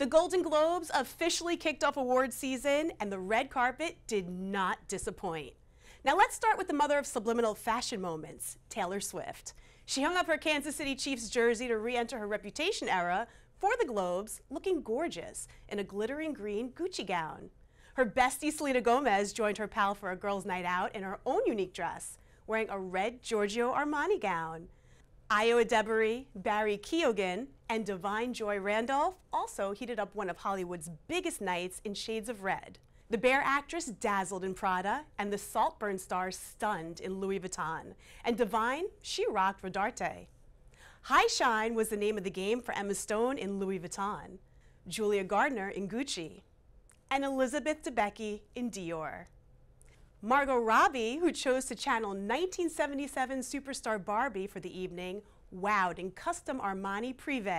The Golden Globes officially kicked off award season, and the red carpet did not disappoint. Now let's start with the mother of subliminal fashion moments, Taylor Swift. She hung up her Kansas City Chiefs jersey to re-enter her reputation era for the Globes, looking gorgeous in a glittering green Gucci gown. Her bestie Selena Gomez joined her pal for a girls' night out in her own unique dress, wearing a red Giorgio Armani gown. Ayo Edebiri, Barry Keoghan, and Da'Vine Joy Randolph also heated up one of Hollywood's biggest nights in shades of red. The Bear actress dazzled in Prada, and the Saltburn star stunned in Louis Vuitton. And Da'Vine, she rocked Rodarte. High Shine was the name of the game for Emma Stone in Louis Vuitton, Julia Garner in Gucci, and Elizabeth Debicki in Dior. Margot Robbie, who chose to channel 1977 superstar Barbie for the evening, wowed in custom Armani Privé.